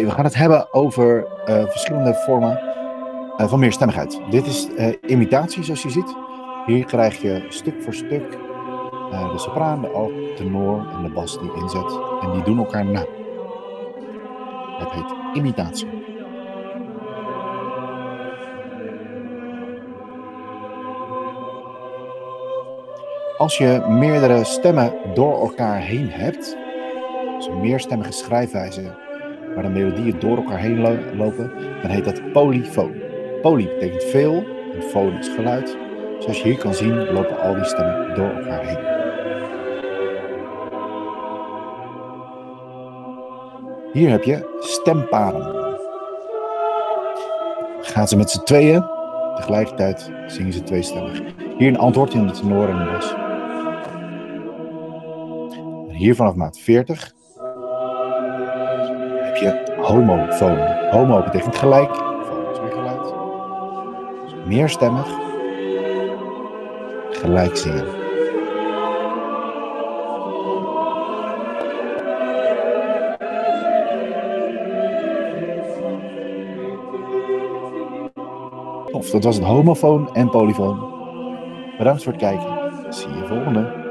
we gaan het hebben over eh, verschillende vormen uh, van meerstemmigheid. Dit is uh, imitatie, zoals je ziet. Hier krijg je stuk voor stuk de sopraan, de alt, de tenor en de bas die inzet. En die doen elkaar na. Dat heet imitatie. Als je meerdere stemmen door elkaar heen hebt, dus een meerstemmige schrijfwijze waar de melodieën door elkaar heen lopen, dan heet dat polyfoon. Poly betekent veel en foon is geluid. Zoals je hier kan zien lopen al die stemmen door elkaar heen. Hier heb je stemparen. Gaan ze met z'n tweeën, tegelijkertijd zingen ze tweestemmig. Hier een antwoord in de tenor en de bas. hier vanaf maat 40 homofoon. Homo betekent gelijk, is meerstemmig, gelijk zingen. Of dat was het homofoon en polyfoon. Bedankt voor het kijken. Zie je volgende.